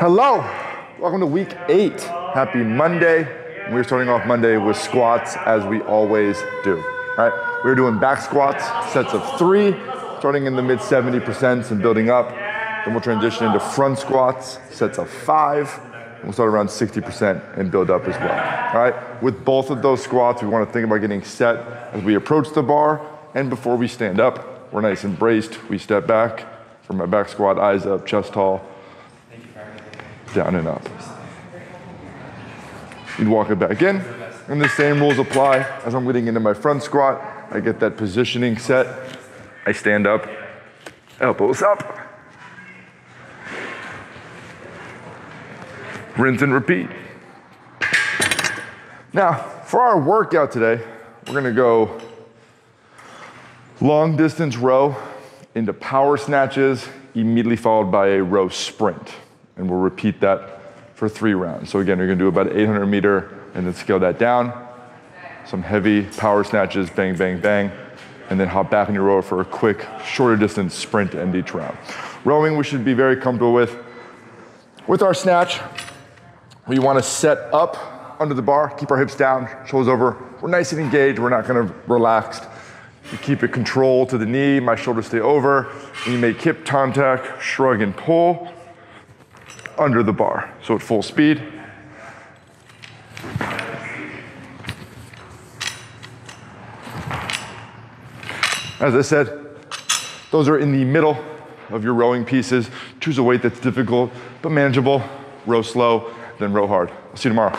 Hello, welcome to week eight. Happy Monday. We're starting off Monday with squats as we always do. All right, we're doing back squats, sets of three, starting in the mid 70% and building up. Then we'll transition into front squats, sets of five. We'll start around 60% and build up as well. All right, with both of those squats, we want to think about getting set as we approach the bar and before we stand up. We're nice and braced. We step back from my back squat, eyes up, chest tall, down and up. You'd walk it back in, and the same rules apply as I'm getting into my front squat. I get that positioning set. I stand up, elbows up. Rinse and repeat. Now, for our workout today, we're gonna go long distance row into power snatches, immediately followed by a row sprint and we'll repeat that for three rounds. So again, you're gonna do about 800 meter and then scale that down. Some heavy power snatches, bang, bang, bang, and then hop back in your rower for a quick, shorter distance sprint to end each round. Rowing, we should be very comfortable with. With our snatch, we wanna set up under the bar, keep our hips down, shoulders over. We're nice and engaged, we're not of relaxed. You keep it controlled to the knee, my shoulders stay over. And you make hip contact, shrug and pull under the bar. So at full speed. As I said, those are in the middle of your rowing pieces. Choose a weight that's difficult but manageable. Row slow, then row hard. I'll see you tomorrow.